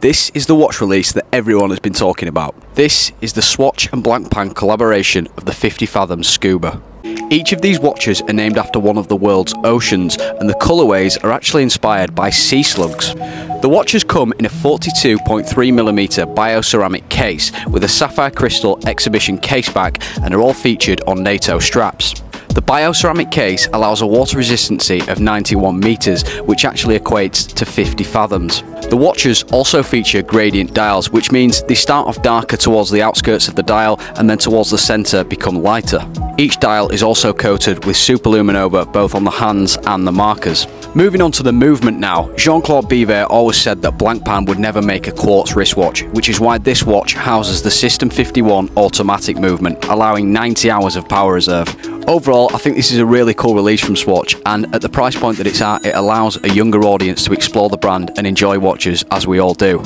This is the watch release that everyone has been talking about. This is the Swatch and Blancpain collaboration of the 50 Fathoms Scuba. Each of these watches are named after one of the world's oceans, and the colourways are actually inspired by sea slugs. The watches come in a 42.3mm bioceramic case with a sapphire crystal exhibition caseback and are all featured on NATO straps. The bioceramic case allows a water resistancy of 91 metres, which actually equates to 50 fathoms. The watches also feature gradient dials, which means they start off darker towards the outskirts of the dial and then towards the centre become lighter. Each dial is also coated with superluminova both on the hands and the markers. Moving on to the movement now, Jean-Claude Biver always said that Blancpain would never make a quartz wristwatch, which is why this watch houses the System 51 automatic movement, allowing 90 hours of power reserve. Overall, I think this is a really cool release from Swatch, and at the price point that it's at, it allows a younger audience to explore the brand and enjoy watches as we all do.